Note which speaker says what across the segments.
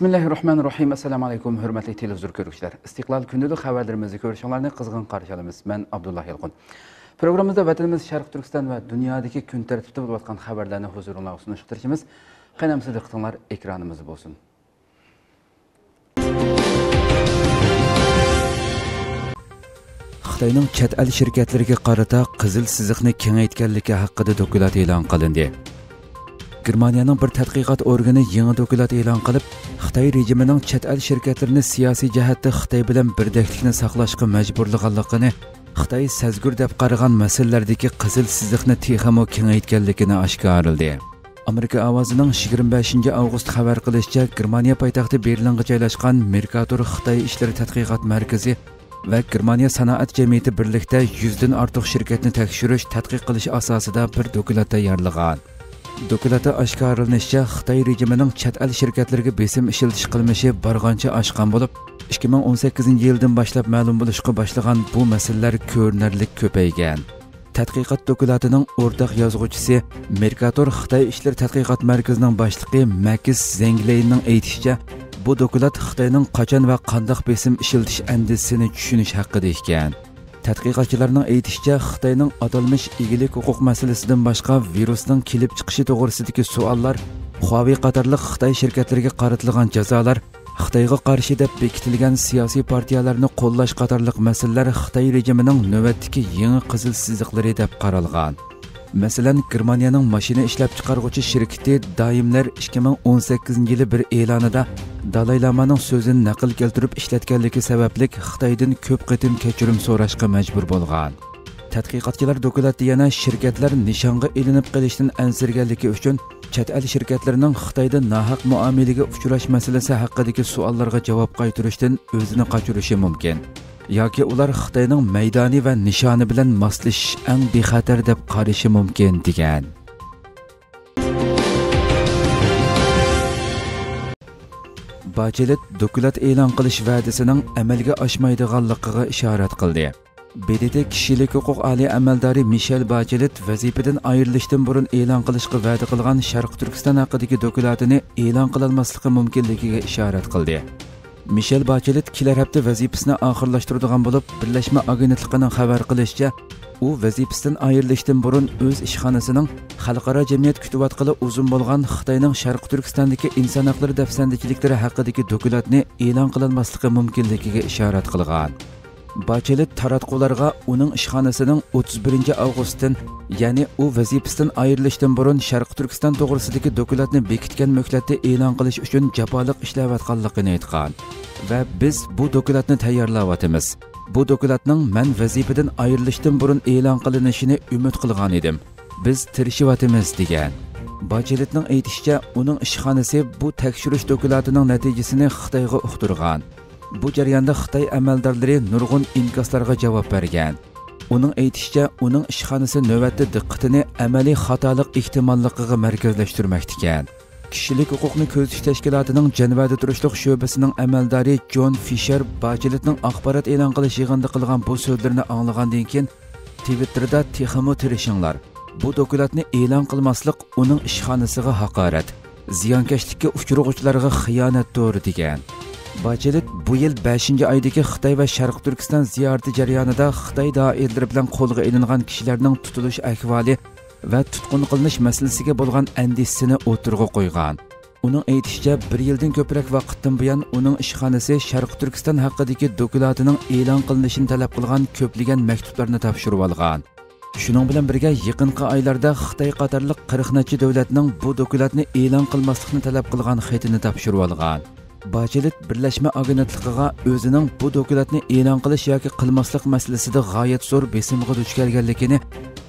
Speaker 1: bismillahi rohmanir rohim assalomu alaykum hurmatli televizor ko'ruvchilar. Istiqlol kundalik xabarlarimizni ko'rishinglarni qizg'in qarshi olamiz man abdulloh yilqun programmamizda vatanimiz sharq turkiston va dunyodagi kun tartibida bo'layotgan xabarlarni huzuringlarga sunishtirishimiz qaynamsi diqqatinglar ekranimiz bo'lsin. Xitoyning chet el shirkatlariga qarata qizil chiziqni kengaytganligi haqida dokulat e'lon qilindi. Germaniyaning bir tadqiqot organi yangi dokulat e'lon qilib xitoy rejimining chet el shirkatlarini siyosiy jihatda xitoy bilan birdaklikni saqlashga majburlaganligini xitoy sazgur deb qaragan masalalardagi qizil siziqni texamo kengaytganligini oshkorildi. Amerika ovozining 25 avgust xabar qilishicha germaniya poytaxti berlinga joylashgan Mercator xitoy ishlari tadqiqot markazi va germaniya sanoat jamiyati birlikda 100 dan ortiq shirkatni tekshirish tadqiq qilish asosida bir dokulat tayyorlagan. Dokladda oshkorlanishicha, Xitoy rejimining chet el shirkatlariga besim ishiltish qilmishi barg'ancha oshgan bo'lib, 2018-yildan boshlab ma'lum bo'lishga boshlagan bu masalalar ko'rinarlik ko'paygan. Tadqiqot doklatining o'rtaq yozuvchisi Mercator Xitoy ishlar tadqiqot markazining boshlig'i Makis Zengleyning aytishicha, bu doklad Xitoyning qachon va qandoq besim ishiltish andisini tushunish haqida ekan. tadqiqotchilarning aytishicha xitoyning atalmish игелек huquq masalasidan boshqa virusning kelib chiqishi to'g'risidagi savollar huavi qatorliq xitoy shirkatlariga qaratilgan jazolar xitoyga qarshi deb bekitilgan siyosiy partiyalarni qo'llash qatorliq masalalar xitoy rejimining navbatdagi yangi qizil сызыклары deb qaralgan. Masalan germaniyaning mashina ishlab чыгаргычы shirkati Daimler 2018 yili bir e'lonida Далай Ламаның сөзен naql keltirib ishlatganligi sababli xitoydan көп кытым kechirim сорашка majbur bo'lgan. Tadqiqotchilar докладта яна shirkatlar nishonga ilinib калыштан әнсергәнлеге uchun чат el shirkatlarining xitoyda nohaq муамилеге uchrash masalasi haqidagi savollarga javob qaytarishdan o'zini qochirishi mumkin. Yoki ular xitoyning maydoni va nishoni bilan moslashish eng bexatar deb qarashi mumkin degan bachelet dokulat e'lon qilish va'dasining amalga oshmaydiganligiga ishorat qildi BDT kishilik huquq ali amaldori Mishel Bachelet vazifadan ayrilishdan burun e'lon qilishga va'da qilgan Sharq Turkiston haqidagi dokulatini e'lon qilolmasligi mumkinligiga ishorat qildi. Mishel Bachelet kelar hafta vazifasini oxirlashtiradigan bo'lib, Birlashma agentligining xabar qilishicha, u vazifasidan ayrilishdan burun o'z ishxonasining xalqaro jamiyat kutayotgani uzun bo'lgan Xitoyning Sharq Turkistondagi inson haqlari dafsandichiliklari haqidagi dokulatni e'lon qilinmasligi mumkinligiga ishorat qilgan. Bachelet taratqularga uning ishxonasining 31 avgustdan, ya'ni u vazifasidan ayrilishdan burun Sharq Turkiston to'g'risidagi dokulatni bekitgan muhlatda e'lon qilish uchun jafoliq ishlayotganligini aytgan va biz bu dokulatni tayyorlayotimiz. Bu dokulatning men vazifadan ayrilishdan burun e'lon qilinishini umid qilgan edim. Biz tirishyapmiz degan. Bacheletning aytishicha, uning ishxonasi bu tekshirish doklatining natijasini Xitoyga uqtirgan. Bu jarayonda xitoy amaldorlari nurg'un inkoslarga javob bergan. Uning aytishicha uning ishxonasi navbatda diqqatini amaliy xatolik ehtimolligiga markazlashtirmoqdikan kishilik huquqni ko'zitish tashkilotining janvada turishliq sho'basining amaldori jon fisher bajilitning axborot e'lon qilish yig'inida qilgan bu so'zlarni anglagandan keyin twitterda texmu tirishinglar. Bu dokladni e'lon qilmaslik uning ishxonasiga haqorat. Ziyonkashlikka uchrag'uvchilarga xiyonatdir degan. Bachelet bu yil 5 oydagi Xitoy va Sharq Turkiston ziyorati jarayonida Xitoy doiralari bilan qo'lga ilingan kishilarning tutilish ahvoli va tutqun qilinish masalasiga bo'lgan andisini o'tirg'a qo'ygan. Uning aytishicha, bir yildan ko'proq vaqtdan buyon uning ishxonasi Sharq Turkiston haqidagi doklatining e'lon qilinishini talab qilgan ko'plagan maktublarni topshirib olgan. Shuning bilan birga yaqinqi oylarda Xitoy qatorliq 40 necha davlatning bu doklatni e'lon qilmaslikni talab qilgan xatini topshirib olgan. Bachelet Birlashma agentligiga o'zining bu dokladni e'lon qilish yoki qilmaslik masalasida g'oyat zo'r besimga duch kelganligini,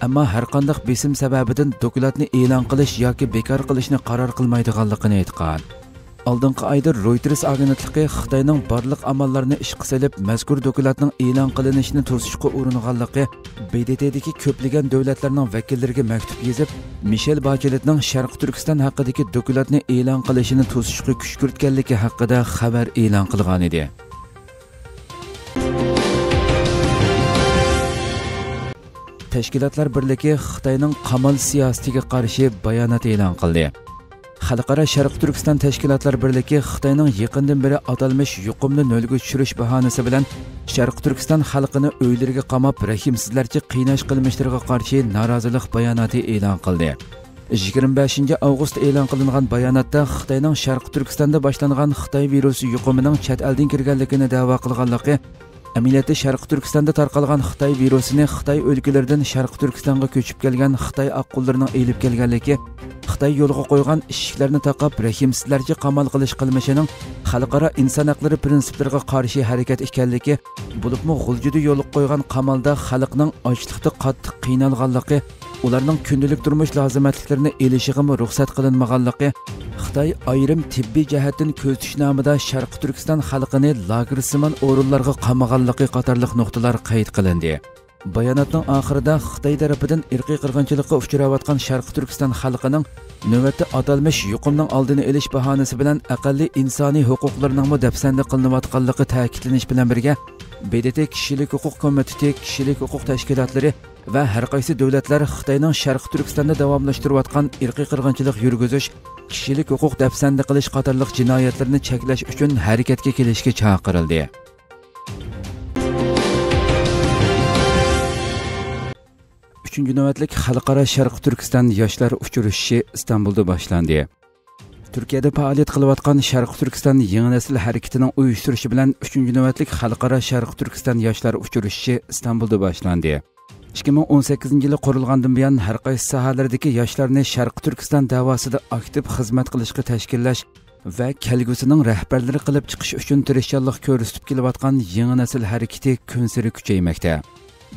Speaker 1: ammo har qanday besim sababidan dokladni e'lon qilish yoki bekor qilishni qaror qilmaydiganligini aytgan. Алдыңғы oyda Reuters agentligi Xitoyning барлық amallarini ishga solib, mazkur dokladning e'lon qilinishini to'sishga uringanligi BDTdagi көплеген davlatlarning vakillariga maktub yozib, Мишел Bacheletning Sharq Turkiston haqidagi dokladni e'lon qilishini to'sishga kuch хақыда haqida xabar e'lon qilgan edi. Tashkilotlar birligi Xitoyning сиясатыға siyosatiga qarshi bayonot e'lon qildi. Xalqaro sharq turkiston tashkilotlar birligi xitoyning yaqindan beri atalmish yuqumni nolga tushirish bahonasi bilan sharq turkiston xalqini uylariga qamab rahimsizlarcha qiynash qilmishlariga qarshi norozilik bayonoti e'lon qildi. 25 avgust e'lon qilingan bayonotda xitoyning sharq turkistonda boshlangan xitoy virusi yuqumining chet kirganligini da'vo Әмиләте Шәрқи Түркістанда тарқалған Қытай вирусыны Қытай өлкелерден Шәрқи Түркістанға көшіп келген Қытай аққулларының eğilip келгенлігі, Қытай yolға қойған ішіктерін тақап, рәхимсіздерге қамал қылыш қылмышының халықара insan ақлары принциптерге қарсы әрекет екенлігі, бұлып мұ ғұлжуды yolға қойған қамалда халықның аштықты қатты қиналғанлығы ularning kundalik turmush lozimatliklarini elishig'imi ruxsat qilinmaganligi xitoy ayrim tibbiy jihatdan ko'zitish nomida sharqi turkiston xalqini lagersimon o'rinlarga qamaganligi qatorliq nuqtalar qayd qilindi. Bayonotning oxirida xitoy tarafidan irqiy qirg'inchilikqa uchrayotgan sharqi turkiston xalqining navbatda atalmish yuqumning oldini olish bahonasi bilan aqalli insoniy huquqlarning dafsanda qilinayotganligi ta'kidlanish bilan birga bdt kishilik huquq komiteti kishilik huquq tashkilotlari va har qaysi davlatlar xitoyning sharqi turkistonda davomlashtirayotgan irqiy qirg'inchilik yurgizish kishilik huquq dafsandi qilish qatorliq jinoyatlarni cheklash uchun harakatga kelishga chaqirildi. Uchinchi navbatlik xalqaro sharq turkiston yoshlar uchrashishi istanbulda boshlandi. Turkiyada faoliyat qilayotgan sharq turkiston yangi nasl harakatining uyushtirishi bilan uchinchi navbatlik xalqaro sharq turkiston yoshlar uchrashishi istanbulda boshlandi. 2018 yili qurilgandan buyon har qaysi sohalardagi yoshlarni Sharq Turkiston davosida aktiv xizmat qilishga tashkillash va kelgusining rahbarlari qilib chiqish uchun tirishchanlik ko'rsatib kelayotgan yangi nasl harakati kun sari kuchaymoqda.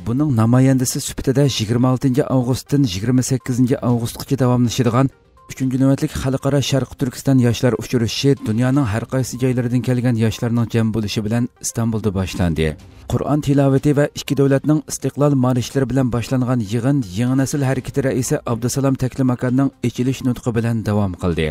Speaker 1: Buning namoyandasi sifatida 26 avgustdan 28 avgustgacha davomlashadigan uchinchi navbatlik xalqaro sharq turkiston yoshlar uchrashishi dunyoning har qaysi joylaridan kelgan yoshlarning jam bo'lishi bilan istanbulda boshlandi. Qur'on tilovati va ikki davlatning istiqlol marishlari bilan boshlangan yig'in yangi nasl harakati raisi abdusalom taklimakanning ichilish nutqi bilan davom qildi.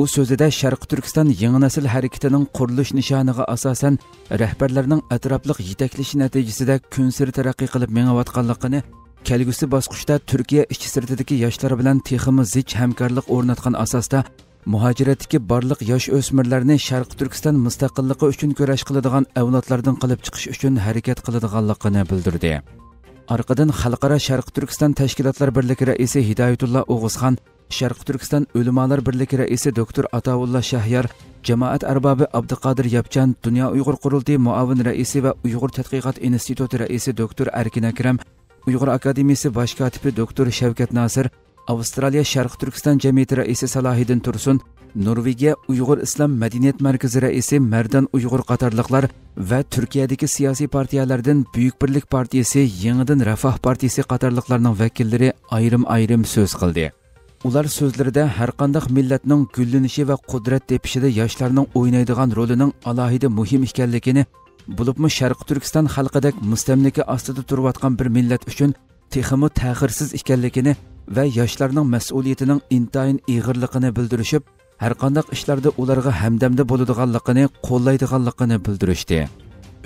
Speaker 1: U so'zida sharq turkiston yangi nasl harakatining qurilish nishoniga asosan rahbarlarning atrofliq yetaklashi natijasida kun siri taraqqiy qilib mengayotganligini kelgusi bosqichda turkiya ichi sirtidagi yoshlar bilan teximi zich hamkorlik o'rnatgan asosda muhojiratdagi barliq yosh o'smirlarni sharq turkiston mustaqilligi uchun kurash qiladigan avlodlardan qilib chiqish uchun harakat qiladiganligini bildirdi. Orqadan xalqaro sharq turkiston tashkilotlar birligi raisi hidoyatulla o'g'izxon sharq turkiston ulamolar birligi raisi doktor ataulla shahyor jamoat arbobi abduqodir yapchan dunyo uyg'ur qurultiyi muavin raisi va uyg'ur tadqiqot instituti raisi doktor arkin akram uyg'ur akademiyasi bosh kotibi doktor shavkat nosir avstraliya sharq turkiston jamiyati raisi salohiddin tursun norvegiya uyg'ur islom madaniyat markazi raisi mardan uyg'ur qatorliqlar va turkiyadagi siyosiy partiyalardan buyuk birlik partiyasi yangidan rafoh partiyasi qatorliqlarning vakillari ayrim ayrim so'z qildi ular so'zlarida har qanday millatning gullanishi va qudrat tepishida yoshlarning o'ynaydigan rolining alohida muhim ekanligini bo'libmi sharqi turkiston xalqidek mustamlika ostida turayotgan bir millat uchun texmi ta'xirsiz ekanligini va yoshlarning mas'uliyatining intayin ig'irligini bildirishib har qanday ishlarda ularga hamdamda bo'ladiganligini qo'llaydiganligini bildirishdi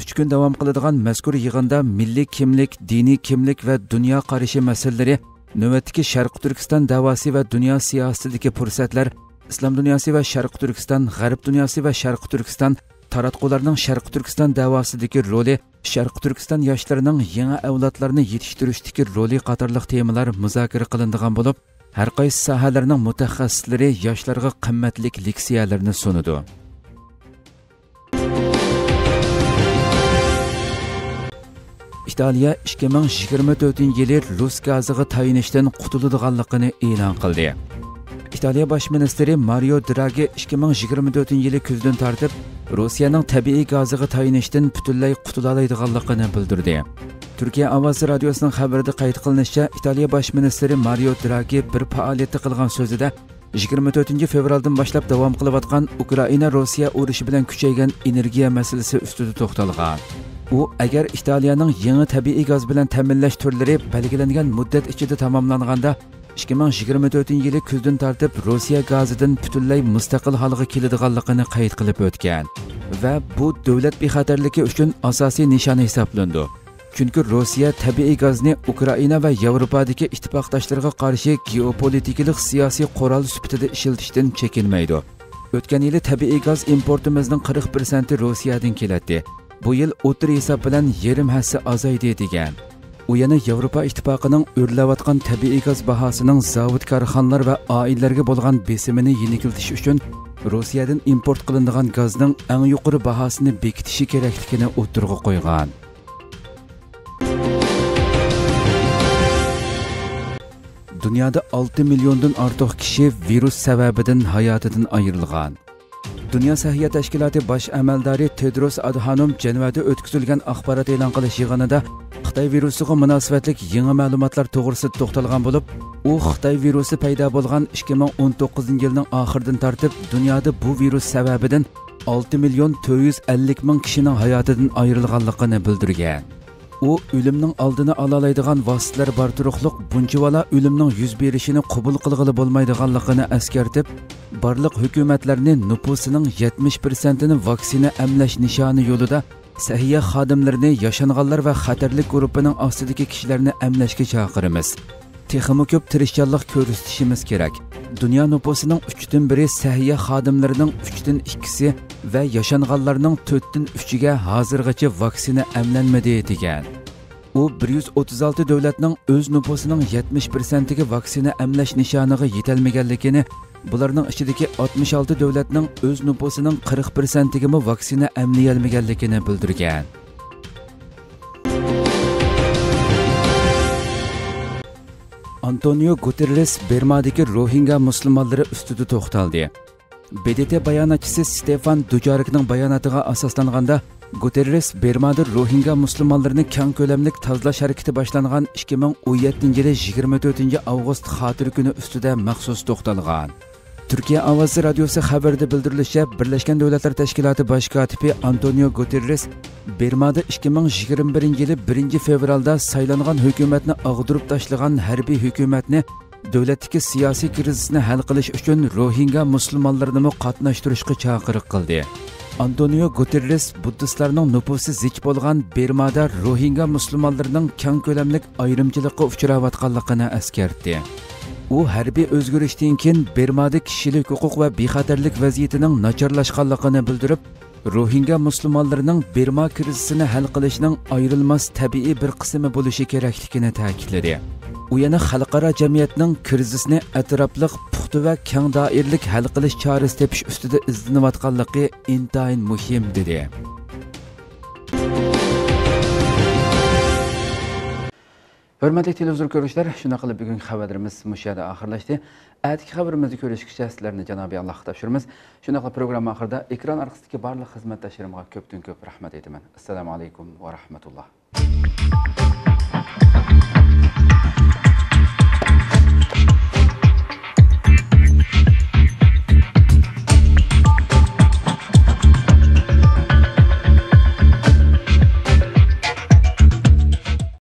Speaker 1: uch kun davom qiladigan mazkur yig'inda milliy kimlik diniy kimlik va dunyo qarashi masalalari navbatdagi sharqi turkiston davosi va dunyo siyosatidagi fursatlar islom dunyosi va sharqi turkiston g'arb dunyosi va sharqi turkiston таратқуларның Шарқы Түркістан давасыдагы ролі, Шарқы Түркістан яшьләренең яңа әвладларны yetishtirishdagi ролі қатарлық темалар музакира қылындыған болып, har qaysi sohalarning mutaxassislari yoshlarga qimmatlik leksiyalarni sunadi. İtaliya 2024 ming yigirma rus gaziga tayanishdan qutuladiganligini e'lon qildi. İtaliya bosh ministri mario dragi 2024 ming yigirma to'rtinchi rossiyaning tabiiy gaziga tayinishdan butunlay qutulalaydiganligini bildirdi. Turkiya ovoz radiosining xabarida qayd qilinishicha italiya bosh ministri mario dragi bir faoliyatda qilgan so'zida 24 fevraldan boshlab davom qilayotgan ukraina rossiya urushi bilan kuchaygan energiya masalasi ustida to'xtalgan. U agar italiyaning yangi tabiiy gaz bilan ta'minlash turlari belgilangan muddat ichida tamomlanganda 2024 yili kuzdan tortib rossiya gazidan butunlay mustaqil holga keladiganligini qayd qilib o'tgan va bu davlat bexatarligi uchun asosiy nishona hisoblandi. Chunki rossiya tabiiy gazni ukraina va yevropadagi ittifoqdoshlarga qarshi geopolitikalik siyosiy qurol sifatida ishlatishdan chekinmaydi o'tgan yili tabiiy gaz importimizning 40 prosenti rossiyadan keladi. Bu yil o'tir hisob bilan yarim hassa ozaydi degan. U yana yevropa ittifoqining o'rlayotgan tabiiy gaz bahosining zavod korxonalar va oilalarga bo'lgan besimini yenikiltish uchun rossiyadan import qilinadigan gazning eng yuqori bahosini bekitishi kerakligini o'tirg'a qo'ygan. Dunyoda 6 milliondan ortiq kishi virus sababidan hayotidan ayrilgan. Dunyo sahiya tashkiloti bosh amaldori tedros adhanom jenvada o'tkazilgan axborot e'lon qilish yig'inida xitoy virusiga munosabatlik yangi ma'lumotlar to'g'risida to'xtalgan bo'lib u xitoy virusi paydo bo'lgan 2019 yilning oxiridan tortib dunyoda bu virus sababidan 6 million 450 ming kishining hayotidan ayrilganligini bildirgan. U o'limning oldini olalaydigan vositalar bor turuqliq bunchivala o'limning yuz berishini qabul qilg'ili bo'lmaydiganligini eskartib barliq hukumatlarni nupusining 70 persentini vaksina emlash nishoni yo'lida sahiya xodimlarini yashanganlar va xatarlik guruhining ostidagi kishilarni emlashga chaqiramiz. Texmi ko'p tirishchanlik ko'rsatishimiz kerak. Dunyo nupusining uchdan biri sahiya xodimlarining uchdan ikkisi va yashanganlarning to'rtdan uchiga hozirgacha vaksina emlanmadi degan. U 136 davlatning o'z nupusining 70 persentiga vaksina emlash nishoniga yetolmaganligini bularning ichidagi 66 davlatning o'z nupusining 40 persentigami vaksina emlayolmaganligini bildirgan. Antonio guterres bermadagi rohinga musulmonlari ustida to'xtaldi. Bdt bayonotchisi stefan dujarikning bayonotiga asoslanganda guterres bermada rohinga musulmonlarini keng ko'lamlik tozalash harakati boshlangan 2017 yili 24 avgust xotir kuni ustida maxsus to'xtalgan turkiya ovozi radiosi xabarida bildirilishicha birlashgan davlatlar tashkiloti bosh antonio guterres bermada 2021 yili 1 fevralda saylangan hukumatni og'dirib tashlagan harbiy hukumatni davlatdagi siyosiy krizisni hal qilish uchun rohinga musulmonlarini qatnashtirishga chaqiriq qildi antonio guterres buddistlarning nupusi zich bo'lgan bermada rohinga musulmonlarining keng ko'lamlik ayrimchilikqa uchrayotganligini eskartdi u harbiy o'zgarishdan keyin bermada kishilik huquq va bexatarlik vaziyatining nacharlashganligini bildirib rohinga musulmonlarining berma krizisini hal qilishning ayrilmas tabiiy bir qismi bo'lishi kerakligini ta'kidladi. U yana xalqaro jamiyatning krizisni atrofliq puxta va keng doirlik hal qilish chorasi tepish ustida izlanayotganligi intayin muhim dedi hurmatli televizor ko'ruvchilar shuna qilib bugungi xabarimiz mush yerda oxirlashdi. Atigi xabarimizni ko'rishgacha sizlarni janobiy allohga topshiramiz. Shuna qilib programma oxirida ekran orqasidagi barliq xizmatdoshlarimga ko'pdan ko'p rahmat aytaman. Assalomu alaykum va rahmatulloh.